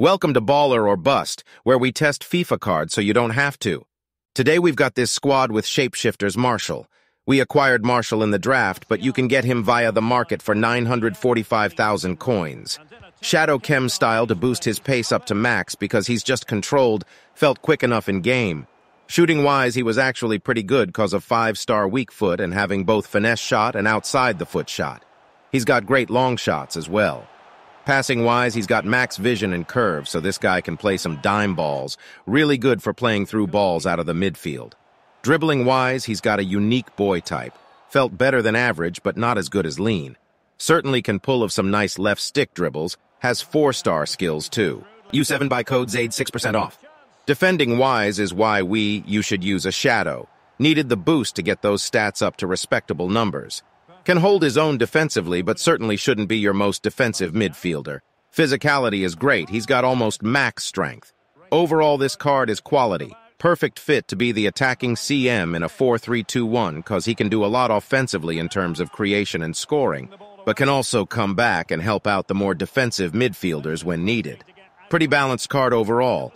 Welcome to Baller or Bust, where we test FIFA cards so you don't have to. Today we've got this squad with shapeshifters Martial. We acquired Martial in the draft, but you can get him via the market for 945,000 coins. Shadow Chem style to boost his pace up to max because he's just controlled, felt quick enough in game. Shooting-wise, he was actually pretty good cause of five-star weak foot and having both finesse shot and outside the foot shot. He's got great long shots as well. Passing-wise, he's got max vision and curve, so this guy can play some dime balls, really good for playing through balls out of the midfield. Dribbling-wise, he's got a unique body type. Felt better than average, but not as good as lean. Certainly can pull of some nice left stick dribbles, has four-star skills too. U7 by code ZADE 6% off. Defending-wise is why we, you should use a shadow. Needed the boost to get those stats up to respectable numbers. Can hold his own defensively, but certainly shouldn't be your most defensive midfielder. Physicality is great. He's got almost max strength. Overall, this card is quality. Perfect fit to be the attacking CM in a 4-3-2-1 because he can do a lot offensively in terms of creation and scoring, but can also come back and help out the more defensive midfielders when needed. Pretty balanced card overall.